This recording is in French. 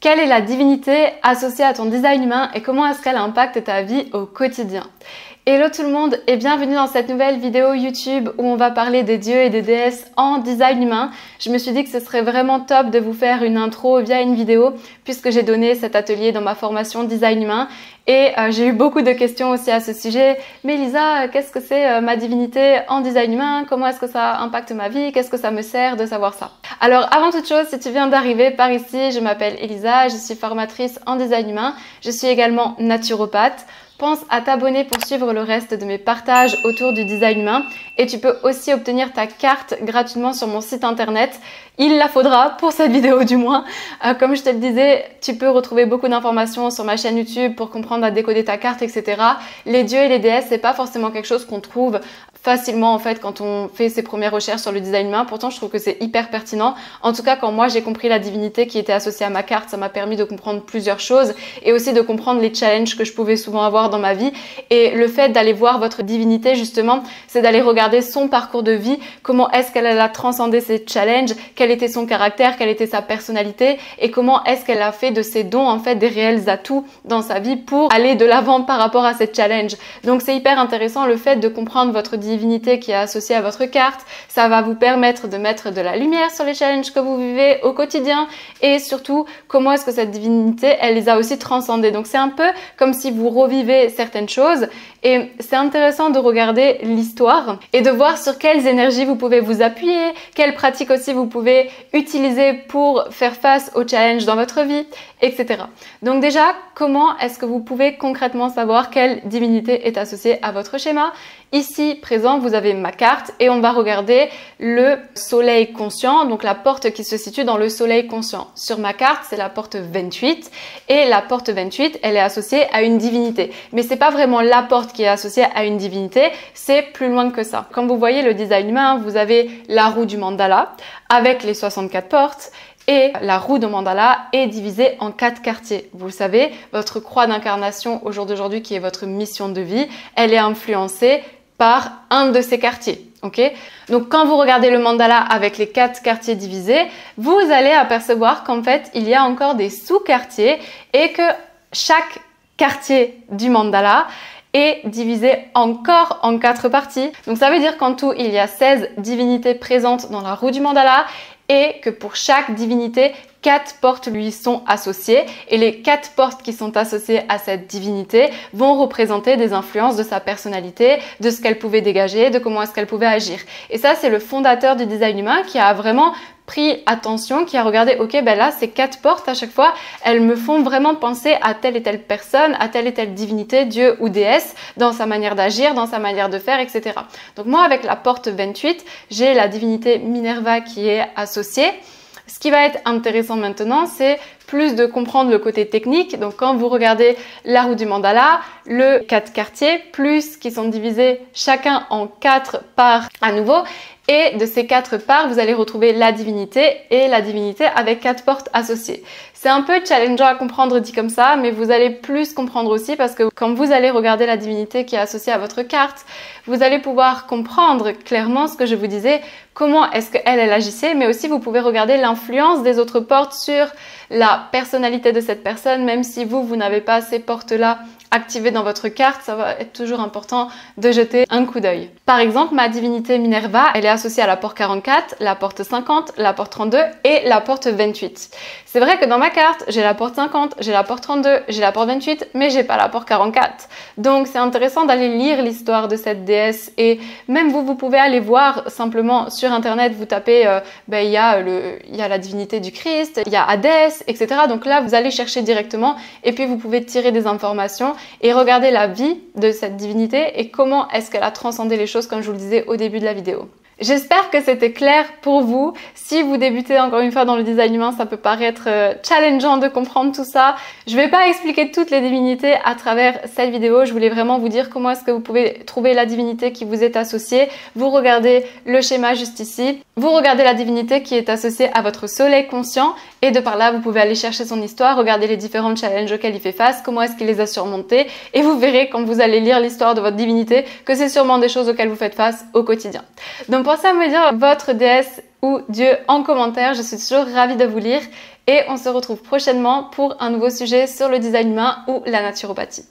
Quelle est la divinité associée à ton design humain et comment est-ce qu'elle impacte ta vie au quotidien? Hello tout le monde et bienvenue dans cette nouvelle vidéo YouTube où on va parler des dieux et des déesses en design humain. Je me suis dit que ce serait vraiment top de vous faire une intro via une vidéo puisque j'ai donné cet atelier dans ma formation design humain et euh, j'ai eu beaucoup de questions aussi à ce sujet. Mais Lisa, qu'est-ce que c'est euh, ma divinité en design humain? Comment est-ce que ça impacte ma vie? Qu'est-ce que ça me sert de savoir ça? Alors avant toute chose, si tu viens d'arriver par ici, je m'appelle Elisa, je suis formatrice en design humain. Je suis également naturopathe. Pense à t'abonner pour suivre le reste de mes partages autour du design humain et tu peux aussi obtenir ta carte gratuitement sur mon site internet. Il la faudra pour cette vidéo du moins. Euh, comme je te le disais, tu peux retrouver beaucoup d'informations sur ma chaîne YouTube pour comprendre à décoder ta carte, etc. Les dieux et les déesses, c'est pas forcément quelque chose qu'on trouve facilement en fait quand on fait ses premières recherches sur le design humain. Pourtant, je trouve que c'est hyper pertinent. En tout cas, quand moi j'ai compris la divinité qui était associée à ma carte, ça m'a permis de comprendre plusieurs choses et aussi de comprendre les challenges que je pouvais souvent avoir dans ma vie. Et le fait d'aller voir votre divinité justement, c'est d'aller regarder son parcours de vie, comment est-ce qu'elle a transcendé ses challenges, quel était son caractère, quelle était sa personnalité et comment est-ce qu'elle a fait de ses dons en fait des réels atouts dans sa vie pour aller de l'avant par rapport à cette challenge. Donc c'est hyper intéressant le fait de comprendre votre divinité divinité qui est associée à votre carte. Ça va vous permettre de mettre de la lumière sur les challenges que vous vivez au quotidien et surtout comment est-ce que cette divinité, elle les a aussi transcendés. Donc c'est un peu comme si vous revivez certaines choses et c'est intéressant de regarder l'histoire et de voir sur quelles énergies vous pouvez vous appuyer, quelles pratiques aussi vous pouvez utiliser pour faire face aux challenges dans votre vie, etc. Donc déjà, comment est-ce que vous pouvez concrètement savoir quelle divinité est associée à votre schéma? Ici, présent, vous avez ma carte et on va regarder le soleil conscient, donc la porte qui se situe dans le soleil conscient. Sur ma carte, c'est la porte 28 et la porte 28, elle est associée à une divinité. Mais c'est pas vraiment la porte qui est associée à une divinité, c'est plus loin que ça. Comme vous voyez le design humain, vous avez la roue du mandala avec les 64 portes et la roue de mandala est divisée en quatre quartiers. Vous le savez, votre croix d'incarnation au jour d'aujourd'hui qui est votre mission de vie, elle est influencée par un de ces quartiers. Ok? Donc quand vous regardez le mandala avec les quatre quartiers divisés, vous allez apercevoir qu'en fait il y a encore des sous-quartiers et que chaque quartier du mandala est divisé encore en quatre parties. Donc ça veut dire qu'en tout il y a 16 divinités présentes dans la roue du mandala et que pour chaque divinité, quatre portes lui sont associées et les quatre portes qui sont associées à cette divinité vont représenter des influences de sa personnalité, de ce qu'elle pouvait dégager, de comment est-ce qu'elle pouvait agir. Et ça, c'est le fondateur du design humain qui a vraiment pris attention, qui a regardé, ok, ben là, ces quatre portes à chaque fois, elles me font vraiment penser à telle et telle personne, à telle et telle divinité, dieu ou déesse, dans sa manière d'agir, dans sa manière de faire, etc. Donc moi, avec la porte 28, j'ai la divinité Minerva qui est associée. Ce qui va être intéressant maintenant, c'est plus de comprendre le côté technique. Donc quand vous regardez la roue du mandala, le quatre quartiers, plus qui sont divisés chacun en quatre parts à nouveau, et de ces quatre parts, vous allez retrouver la divinité et la divinité avec quatre portes associées. C'est un peu challengeant à comprendre dit comme ça, mais vous allez plus comprendre aussi parce que quand vous allez regarder la divinité qui est associée à votre carte, vous allez pouvoir comprendre clairement ce que je vous disais, comment est-ce qu'elle, elle agissait, mais aussi vous pouvez regarder l'influence des autres portes sur la personnalité de cette personne, même si vous, vous n'avez pas ces portes-là activé dans votre carte, ça va être toujours important de jeter un coup d'œil. Par exemple, ma divinité Minerva, elle est associée à la porte 44, la porte 50, la porte 32 et la porte 28. C'est vrai que dans ma carte, j'ai la porte 50, j'ai la porte 32, j'ai la porte 28, mais j'ai pas la porte 44. Donc c'est intéressant d'aller lire l'histoire de cette déesse et même vous, vous pouvez aller voir simplement sur internet, vous tapez, euh, ben, il y, a le, y a la divinité du Christ, il y a Hadès, etc. Donc là, vous allez chercher directement et puis vous pouvez tirer des informations et regarder la vie de cette divinité et comment est-ce qu'elle a transcendé les choses comme je vous le disais au début de la vidéo. J'espère que c'était clair pour vous. Si vous débutez encore une fois dans le design humain, ça peut paraître euh, challengeant de comprendre tout ça. Je vais pas expliquer toutes les divinités à travers cette vidéo. Je voulais vraiment vous dire comment est-ce que vous pouvez trouver la divinité qui vous est associée. Vous regardez le schéma juste ici. Vous regardez la divinité qui est associée à votre soleil conscient et de par là, vous pouvez aller chercher son histoire, regarder les différents challenges auxquels il fait face, comment est-ce qu'il les a surmontés et vous verrez quand vous allez lire l'histoire de votre divinité que c'est sûrement des choses auxquelles vous faites face au quotidien. Donc pensez à me dire votre déesse ou Dieu en commentaire. Je suis toujours ravie de vous lire et on se retrouve prochainement pour un nouveau sujet sur le design humain ou la naturopathie.